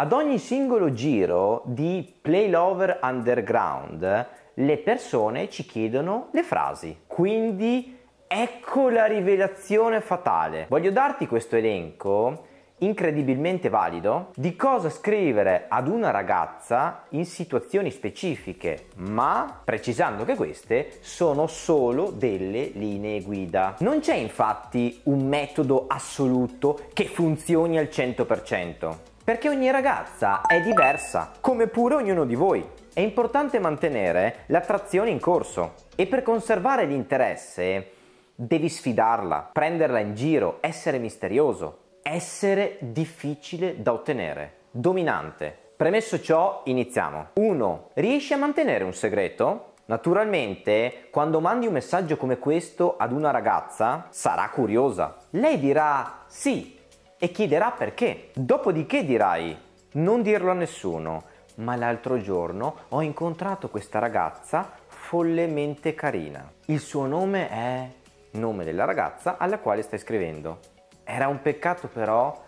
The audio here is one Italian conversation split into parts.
Ad ogni singolo giro di Play Lover Underground le persone ci chiedono le frasi. Quindi ecco la rivelazione fatale. Voglio darti questo elenco incredibilmente valido di cosa scrivere ad una ragazza in situazioni specifiche, ma precisando che queste sono solo delle linee guida. Non c'è infatti un metodo assoluto che funzioni al 100%, perché ogni ragazza è diversa, come pure ognuno di voi. È importante mantenere l'attrazione in corso e per conservare l'interesse devi sfidarla, prenderla in giro, essere misterioso essere difficile da ottenere, dominante. Premesso ciò, iniziamo. 1. Riesci a mantenere un segreto? Naturalmente, quando mandi un messaggio come questo ad una ragazza, sarà curiosa. Lei dirà sì e chiederà perché. Dopodiché dirai non dirlo a nessuno, ma l'altro giorno ho incontrato questa ragazza follemente carina. Il suo nome è nome della ragazza alla quale stai scrivendo. Era un peccato però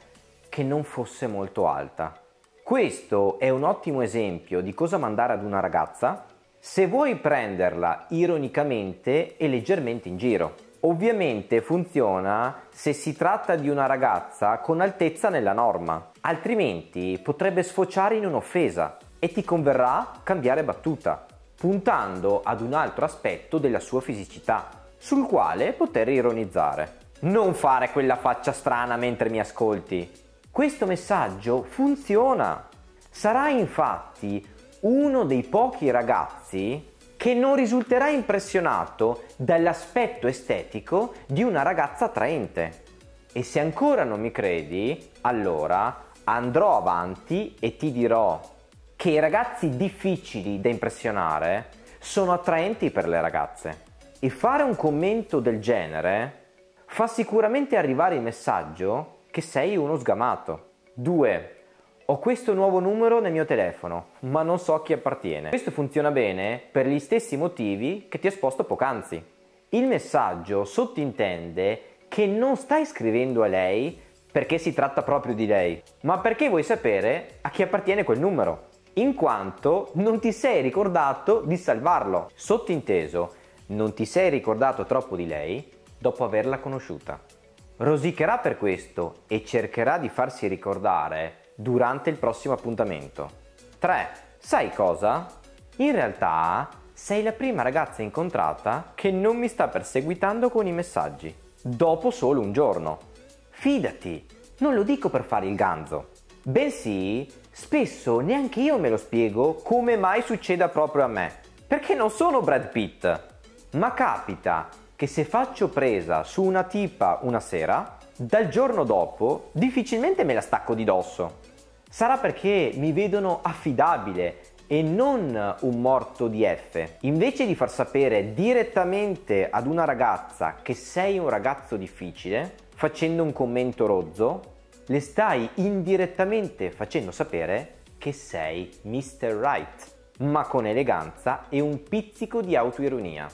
che non fosse molto alta. Questo è un ottimo esempio di cosa mandare ad una ragazza se vuoi prenderla ironicamente e leggermente in giro. Ovviamente funziona se si tratta di una ragazza con altezza nella norma, altrimenti potrebbe sfociare in un'offesa e ti converrà cambiare battuta, puntando ad un altro aspetto della sua fisicità, sul quale poter ironizzare. Non fare quella faccia strana mentre mi ascolti. Questo messaggio funziona. Sarai infatti uno dei pochi ragazzi che non risulterà impressionato dall'aspetto estetico di una ragazza attraente. E se ancora non mi credi, allora andrò avanti e ti dirò che i ragazzi difficili da impressionare sono attraenti per le ragazze. E fare un commento del genere fa sicuramente arrivare il messaggio che sei uno sgamato. 2. Ho questo nuovo numero nel mio telefono, ma non so a chi appartiene. Questo funziona bene per gli stessi motivi che ti ho esposto poc'anzi. Il messaggio sottintende che non stai scrivendo a lei perché si tratta proprio di lei, ma perché vuoi sapere a chi appartiene quel numero, in quanto non ti sei ricordato di salvarlo. Sottinteso, non ti sei ricordato troppo di lei dopo averla conosciuta. Rosicherà per questo e cercherà di farsi ricordare durante il prossimo appuntamento. 3. Sai cosa? In realtà sei la prima ragazza incontrata che non mi sta perseguitando con i messaggi, dopo solo un giorno. Fidati, non lo dico per fare il ganzo, bensì spesso neanche io me lo spiego come mai succeda proprio a me, perché non sono Brad Pitt, ma capita che se faccio presa su una tipa una sera, dal giorno dopo difficilmente me la stacco di dosso. Sarà perché mi vedono affidabile e non un morto di F. Invece di far sapere direttamente ad una ragazza che sei un ragazzo difficile, facendo un commento rozzo, le stai indirettamente facendo sapere che sei Mr. Right, ma con eleganza e un pizzico di autoironia.